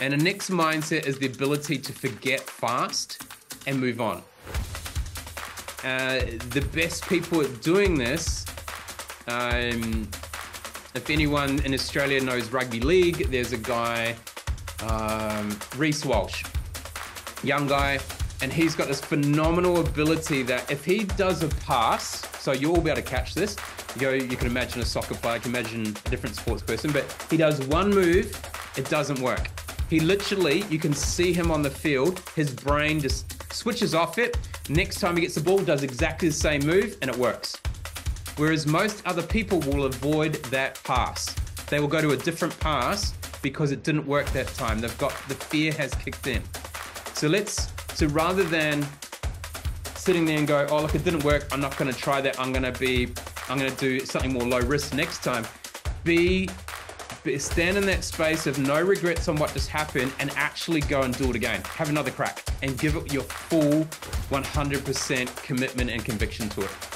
And a next mindset is the ability to forget fast and move on. Uh, the best people at doing this, um, if anyone in Australia knows rugby league, there's a guy, um, Reece Walsh, young guy, and he's got this phenomenal ability that if he does a pass, so you'll be able to catch this. You you can imagine a soccer player, you can imagine a different sports person, but he does one move, it doesn't work. He literally, you can see him on the field, his brain just switches off it. Next time he gets the ball, does exactly the same move, and it works. Whereas most other people will avoid that pass. They will go to a different pass because it didn't work that time. They've got the fear has kicked in. So let's so rather than sitting there and go, oh look, it didn't work. I'm not going to try that. I'm going to be, I'm going to do something more low risk next time. Be, be stand in that space of no regrets on what just happened and actually go and do it again. Have another crack and give it your full 100% commitment and conviction to it.